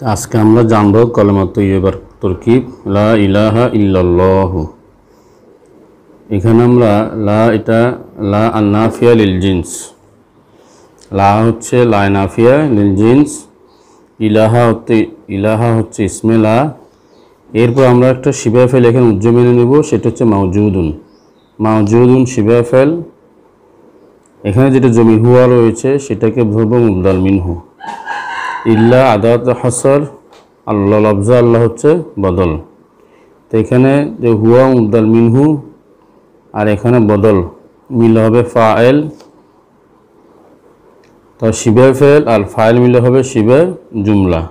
আজকে আমরা জানব কলমা তৈবার তরকিব লা ইলাহা ইল্লাল্লাহ। এখানে আমরা লা এটা লা আন্নাফিয়া লিল জিন্স। লা হচ্ছে লা নাফিয়া লিল জিন্স, ইলাহা হচ্ছে ইলাহা হচ্ছে ইসমে লা। এরপর আমরা একটা শিবা ফেল এখানে উজ্জ্ব মেনে নেব, সেটা হচ্ছে মাউজুদুন। মাউজুদুন শিবা ফেল। এখানে যেটা জমি হুয়া রয়েছে, সেটাকে ধরবো মুবদাল মিনহু। ইল্লা আদাত হাসর, আল্লাহ লফজা আল্লাহ হচ্ছে বদল। তো এখানে যে হুয়া মুবদাল মিনহু, আর এখানে বদল। মিলে হবে ফায়েল, তো শিবে ফেল, আর ফাইল মিলে হবে শিবে জুমলা।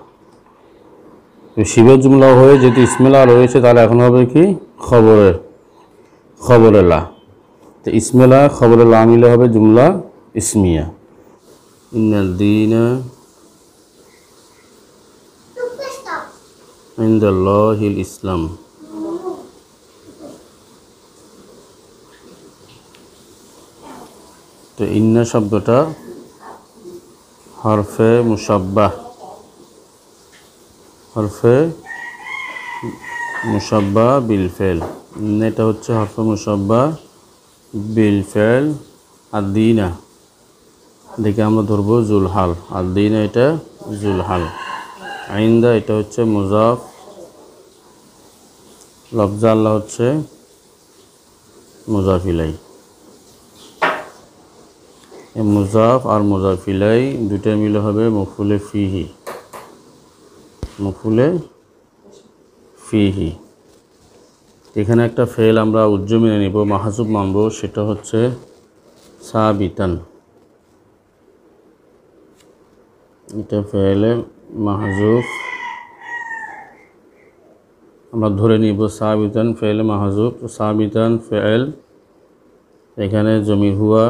তো শিবে জুমলা হয়ে যদি ইসমেলা রয়েছে, তাহলে এখন হবে কি? খবরের খবরে লা। তো ইসমেলা খবরে লা মিলে হবে জুমলা ইসমিয়া। ইন্নাল দিনা ইন্দাল্লাহিল ইসলাম তো ইন্না শব্দটা হরফে মুসাব্বাহ হরফে মুসাব্বা বিল ফেল এটা হচ্ছে হরফে মুসাব্বা বিল ফেল আর দিনা দেখে আমরা ধরবো জুলহাল। আর দিনা এটা জুলহাল। আইন্দা, এটা হচ্ছে মুজাফ। লফজা আল্লাহ হচ্ছে মুজাফিলাই। মুজাফ আর মুজাফিলাই দুটা মিলে হবে মফুলে ফিহি। মফুলে ফিহি। এখানে একটা ফেল আমরা উজ্জ্ব মেনে নিব, মাহাজুব মানব, সেটা হচ্ছে সাবিতান। এটা ফেলে মাহাজুব। আমরা ধরে নিব সাবিতান ফেল মাহাজুব। সাবিতান ফেল এখানে জমি হুয়া।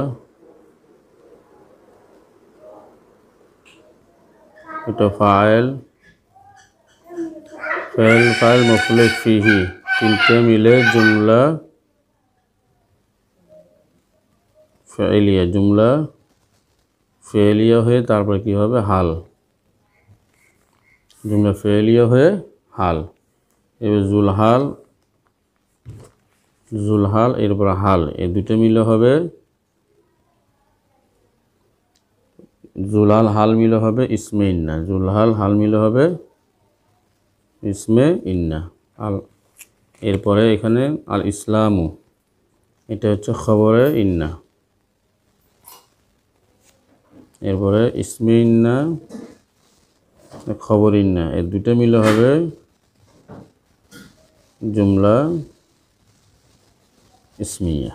এটা ফাইল। ফেল ফাইল মফুলে ফিহি। তিনটে মিলে জুমলা ফেলিয়া জুমলা। ফেলিয়া হয়ে তারপরে কি হবে? হাল। জুমলা ফেলিয়া হয়ে হাল। এবার জুলহাল জুলহাল, এরপর হাল। এই দুটো মিলে হবে, জুলহাল হাল মিলে হবে ইসমে ইন্না। জুলহাল হাল মিলে হবে ইসমে ইন্না। আল, এরপরে এখানে আল ইসলামু এটা হচ্ছে খবরে ইন্না। এরপরে স্মিন না খবর না এর দুটো মিলে হবে। জুমলা ইসমিয়া।